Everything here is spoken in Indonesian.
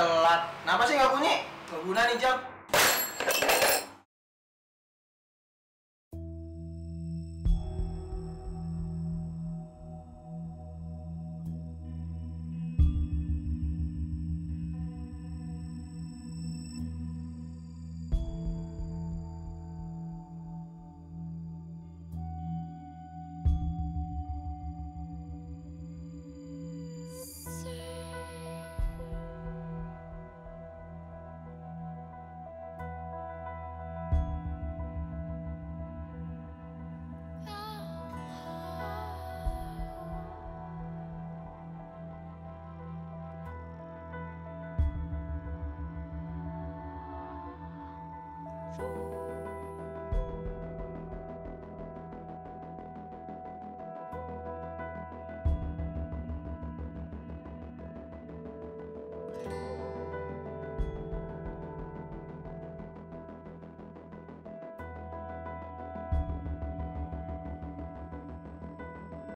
telat. Kenapa sih nggak bunyi? Gak guna nih jam.